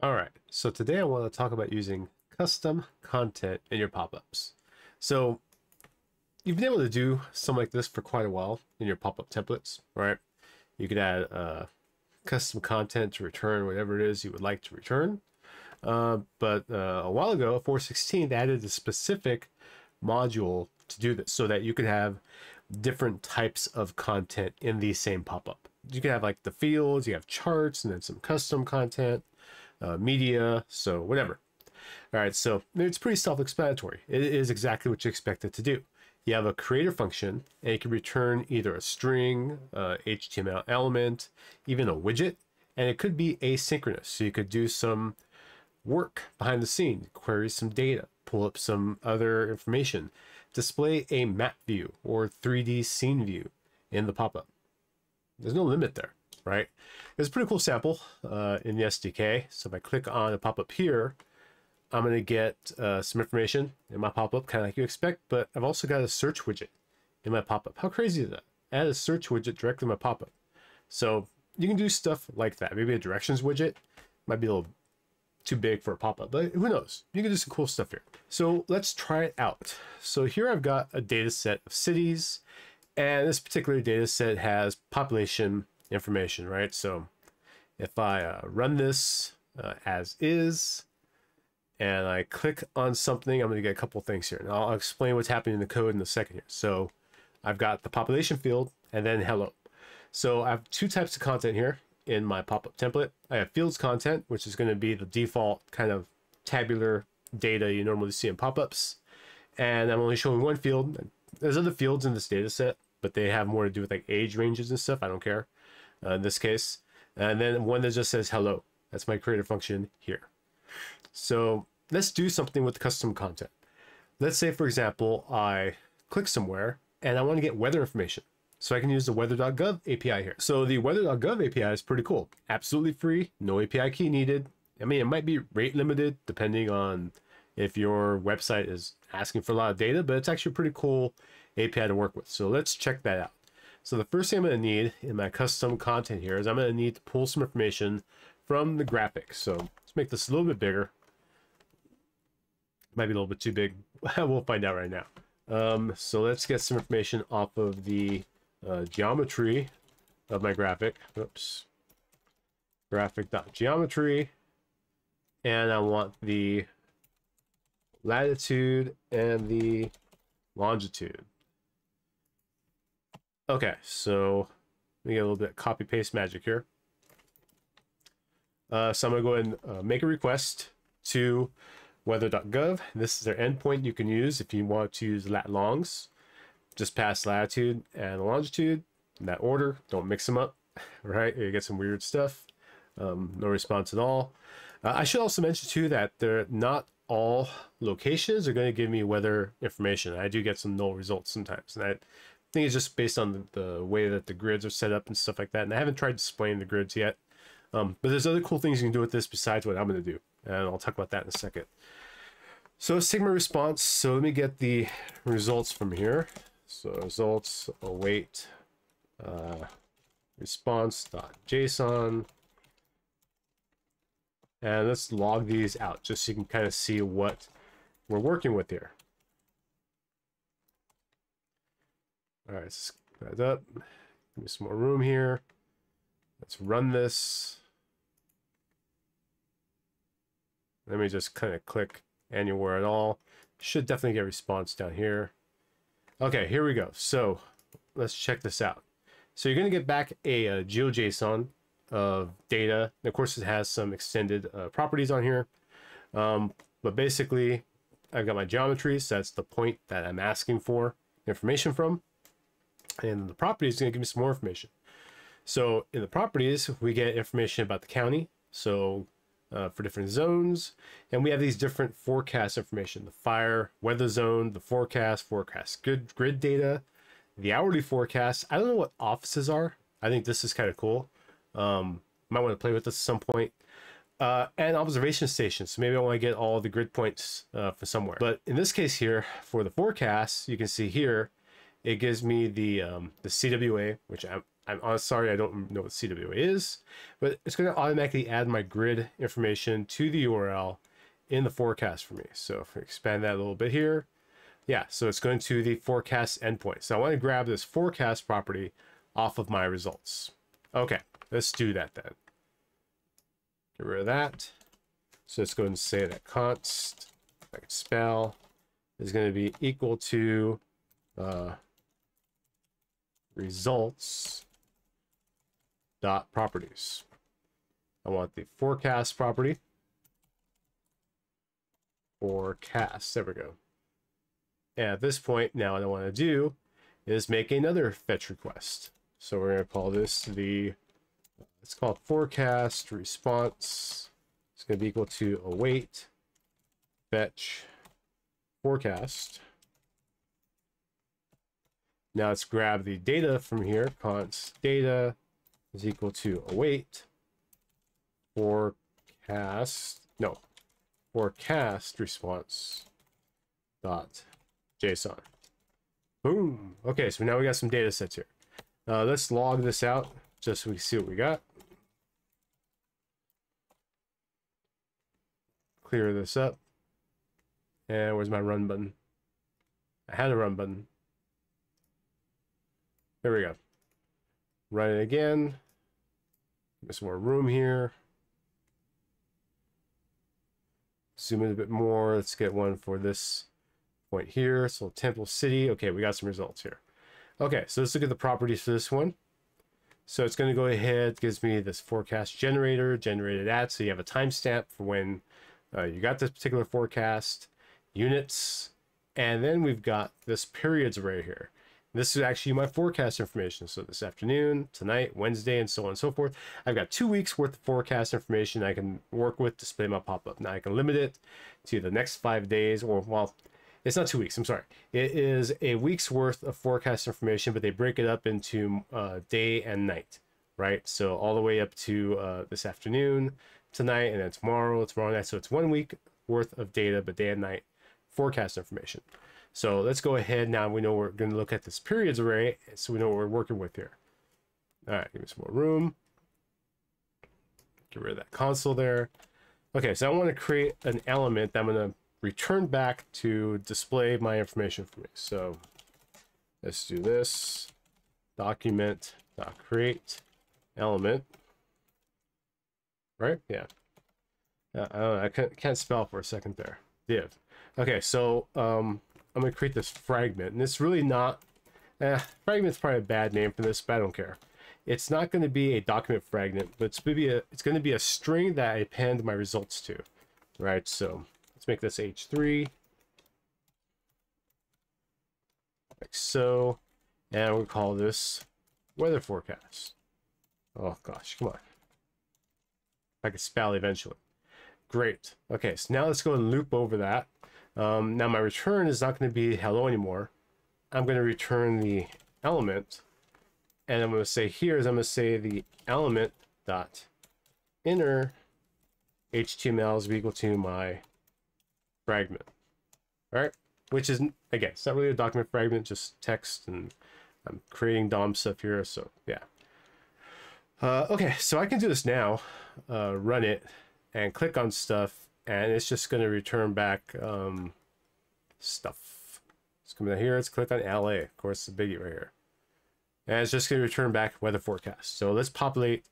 All right, so today I want to talk about using custom content in your pop-ups. So you've been able to do something like this for quite a while in your pop-up templates, right? You could add uh, custom content to return whatever it is you would like to return. Uh, but uh, a while ago, 416 added a specific module to do this so that you could have different types of content in the same pop-up. You can have like the fields, you have charts, and then some custom content uh, media, so whatever. All right, so it's pretty self-explanatory. It is exactly what you expect it to do. You have a creator function, and it can return either a string, uh, HTML element, even a widget, and it could be asynchronous. So you could do some work behind the scene, query some data, pull up some other information, display a map view or 3D scene view in the pop-up. There's no limit there right? It's a pretty cool sample uh, in the SDK. So if I click on a pop-up here, I'm going to get uh, some information in my pop-up, kind of like you expect, but I've also got a search widget in my pop-up. How crazy is that? Add a search widget directly in my pop-up. So you can do stuff like that. Maybe a directions widget might be a little too big for a pop-up, but who knows? You can do some cool stuff here. So let's try it out. So here I've got a data set of cities, and this particular data set has population information, right? So if I uh, run this uh, as is, and I click on something, I'm going to get a couple things here. And I'll explain what's happening in the code in a second here. So I've got the population field and then hello. So I have two types of content here in my pop-up template. I have fields content, which is going to be the default kind of tabular data you normally see in pop-ups. And I'm only showing one field. There's other fields in this data set, but they have more to do with like age ranges and stuff. I don't care uh, in this case. And then one that just says hello. That's my creator function here. So let's do something with custom content. Let's say, for example, I click somewhere and I want to get weather information. So I can use the weather.gov API here. So the weather.gov API is pretty cool. Absolutely free, no API key needed. I mean, it might be rate limited depending on if your website is asking for a lot of data, but it's actually a pretty cool API to work with. So let's check that out. So the first thing I'm going to need in my custom content here is I'm going to need to pull some information from the graphics. So let's make this a little bit bigger. Might be a little bit too big. we'll find out right now. Um, so let's get some information off of the uh, geometry of my graphic. Oops. Graphic.geometry. And I want the latitude and the longitude. Okay, so me get a little bit of copy paste magic here. Uh, so I'm to go ahead and uh, make a request to weather.gov. This is their endpoint you can use if you want to use lat longs. Just pass latitude and longitude in that order. Don't mix them up, right? You get some weird stuff. Um, no response at all. Uh, I should also mention too that they're not all locations are going to give me weather information. I do get some null results sometimes, and I I think it's just based on the, the, way that the grids are set up and stuff like that. And I haven't tried displaying the grids yet. Um, but there's other cool things you can do with this besides what I'm going to do. And I'll talk about that in a second. So Sigma response. So let me get the results from here. So results await uh, response.json. And let's log these out just so you can kind of see what we're working with here. All right, let's that up. Give me some more room here. Let's run this. Let me just kind of click anywhere at all. Should definitely get response down here. Okay, here we go. So let's check this out. So you're going to get back a, a GeoJSON of data. And of course, it has some extended uh, properties on here. Um, but basically, I've got my geometry. So that's the point that I'm asking for information from. And the property is going to give me some more information. So in the properties, we get information about the county. So uh, for different zones. And we have these different forecast information, the fire, weather zone, the forecast, forecast good grid data, the hourly forecast. I don't know what offices are. I think this is kind of cool. Um, might want to play with this at some point. Uh, and observation stations. So maybe I want to get all the grid points uh, for somewhere. But in this case here, for the forecast, you can see here, it gives me the um, the CWA, which I'm I'm, sorry, I don't know what CWA is, but it's going to automatically add my grid information to the URL in the forecast for me. So if we expand that a little bit here, yeah, so it's going to the forecast endpoint. So I want to grab this forecast property off of my results. Okay, let's do that then. Get rid of that. So let's go and say that const, spell, is going to be equal to uh, results dot properties. I want the forecast property. Forecast. There we go. And at this point, now what I want to do is make another fetch request. So we're going to call this the, it's called forecast response. It's going to be equal to await fetch forecast. Now let's grab the data from here. const data is equal to await forecast, no, forecast response dot JSON. Boom. Okay, so now we got some data sets here. Uh, let's log this out just so we see what we got. Clear this up. And where's my run button? I had a run button. There we go. Run it again. Get some more room here. Zoom in a bit more. Let's get one for this point here. So Temple City. Okay, we got some results here. Okay, so let's look at the properties for this one. So it's going to go ahead, gives me this forecast generator, generated at. So you have a timestamp for when uh, you got this particular forecast, units, and then we've got this periods array here. This is actually my forecast information. So this afternoon, tonight, Wednesday, and so on and so forth. I've got two weeks worth of forecast information I can work with display my pop-up. Now I can limit it to the next five days, or well, it's not two weeks. I'm sorry. It is a week's worth of forecast information, but they break it up into uh, day and night, right? So all the way up to uh, this afternoon, tonight, and then tomorrow, tomorrow night. So it's one week worth of data, but day and night forecast information. So let's go ahead now. We know we're going to look at this periods array, so we know what we're working with here. All right, give me some more room. Get rid of that console there. Okay, so I want to create an element that I'm going to return back to display my information for me. So let's do this. Document create element. Right? Yeah. Uh, I know. I can't, can't spell for a second there. Div. Okay, so um, I'm gonna create this fragment, and it's really not. Eh, fragment's probably a bad name for this, but I don't care. It's not going to be a document fragment, but it's going to be a it's going to be a string that I append my results to, right? So let's make this h3 like so, and we'll call this weather forecast. Oh gosh, come on. I can spell eventually. Great. Okay, so now let's go and loop over that. Um, now my return is not going to be hello anymore. I'm going to return the element. And I'm going to say here is I'm going to say the element dot inner HTML is equal to my fragment. All right, which is again, it's not really a document fragment, just text, and I'm creating DOM stuff here. So yeah. Uh, okay, so I can do this now. Uh, run it and click on stuff and it's just going to return back um, stuff. Let's come down here. Let's click on LA. Of course, the biggie right here. And it's just going to return back weather forecast. So let's populate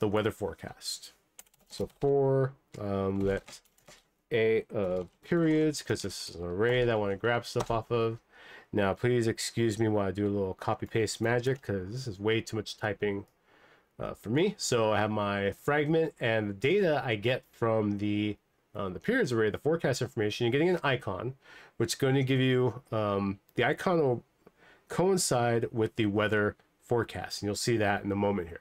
the weather forecast. So for um, let a of periods, because this is an array that I want to grab stuff off of. Now, please excuse me while I do a little copy paste magic, because this is way too much typing uh, for me. So I have my fragment and the data I get from the um, the periods array, the forecast information, you're getting an icon, which is going to give you um, the icon will coincide with the weather forecast. And you'll see that in a moment here.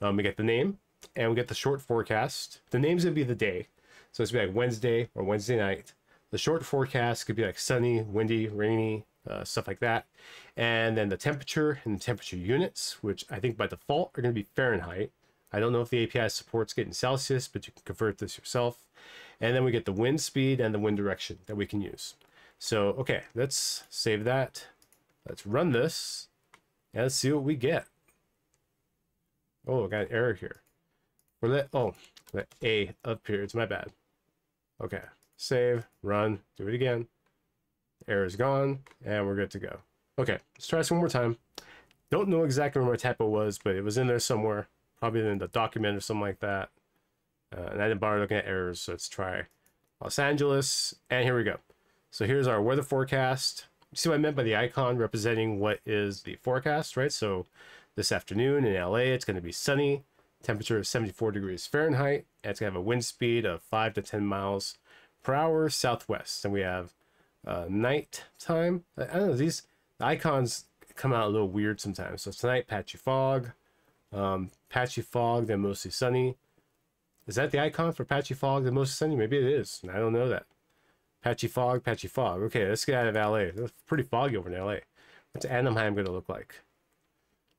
Um, we get the name and we get the short forecast. The name's going to be the day. So it's going to be like Wednesday or Wednesday night. The short forecast could be like sunny, windy, rainy, uh, stuff like that. And then the temperature and the temperature units, which I think by default are going to be Fahrenheit. I don't know if the API supports getting Celsius, but you can convert this yourself. And then we get the wind speed and the wind direction that we can use. So, okay, let's save that. Let's run this and let's see what we get. Oh, I got an error here. For that, oh, the A of periods, my bad. Okay, save, run, do it again. Error is gone, and we're good to go. Okay, let's try this one more time. Don't know exactly where my typo was, but it was in there somewhere. Probably in the document or something like that. Uh, and I didn't bother looking at errors, so let's try Los Angeles. And here we go. So here's our weather forecast. See what I meant by the icon representing what is the forecast, right? So this afternoon in LA, it's going to be sunny. Temperature of 74 degrees Fahrenheit. And it's going to have a wind speed of 5 to 10 miles per hour southwest. And we have uh, night time. I don't know, these icons come out a little weird sometimes. So tonight, patchy fog. Um, patchy fog, then mostly sunny. Is that the icon for patchy fog, then mostly sunny? Maybe it is. I don't know that. Patchy fog, patchy fog. Okay, let's get out of LA. It's pretty foggy over in LA. What's Anaheim going to look like?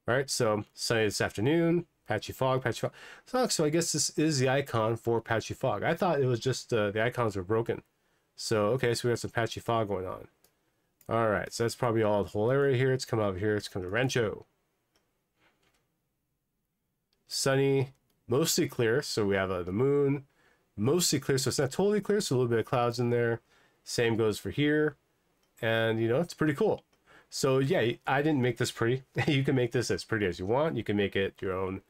All right, so sunny this afternoon, patchy fog, patchy fog. So, so I guess this is the icon for patchy fog. I thought it was just uh, the icons were broken. So, okay, so we got some patchy fog going on. All right, so that's probably all the whole area here. It's coming over here. It's coming to Rancho. Sunny, mostly clear. So we have uh, the moon, mostly clear. So it's not totally clear. So a little bit of clouds in there. Same goes for here. And, you know, it's pretty cool. So yeah, I didn't make this pretty. you can make this as pretty as you want. You can make it your own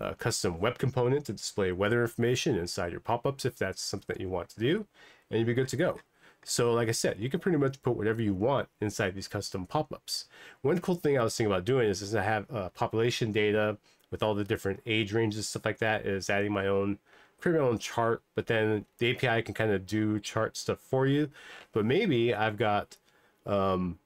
uh, custom web component to display weather information inside your pop-ups if that's something that you want to do, and you'll be good to go. So like I said, you can pretty much put whatever you want inside these custom pop-ups. One cool thing I was thinking about doing is, is I have uh, population data with all the different age ranges, stuff like that, is adding my own create my own chart, but then the API can kind of do chart stuff for you. But maybe I've got um,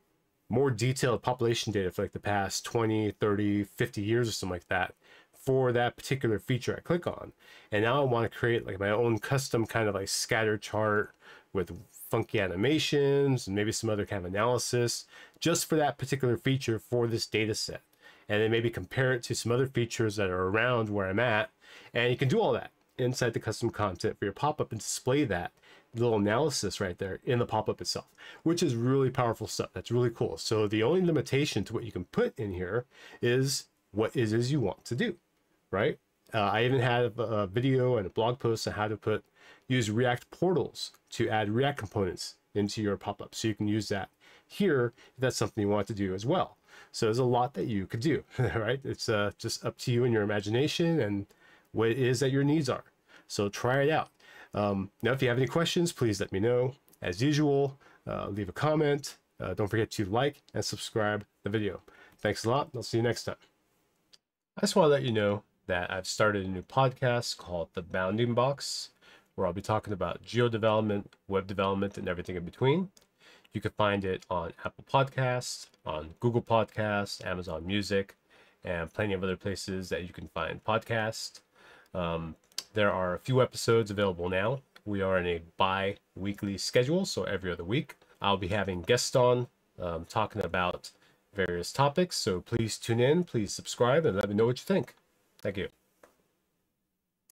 more detailed population data for like the past 20, 30, 50 years or something like that for that particular feature I click on. And now I want to create like my own custom kind of like scatter chart with funky animations and maybe some other kind of analysis just for that particular feature for this data set. And then maybe compare it to some other features that are around where I'm at. And you can do all that inside the custom content for your pop-up and display that little analysis right there in the pop-up itself, which is really powerful stuff. That's really cool. So the only limitation to what you can put in here is what is is you want to do, right? Uh, I even have a video and a blog post on how to put use React portals to add React components into your pop-up. So you can use that here if that's something you want to do as well. So there's a lot that you could do, right? It's uh, just up to you and your imagination and what it is that your needs are. So try it out. Um, now, if you have any questions, please let me know. As usual, uh, leave a comment. Uh, don't forget to like and subscribe the video. Thanks a lot. I'll see you next time. I just want to let you know that I've started a new podcast called The Bounding Box, where I'll be talking about geo development, web development, and everything in between. You can find it on Apple Podcasts, on Google Podcasts, Amazon Music, and plenty of other places that you can find podcasts. Um, there are a few episodes available now. We are in a bi weekly schedule, so every other week. I'll be having guests on um, talking about various topics, so please tune in, please subscribe, and let me know what you think. Thank you.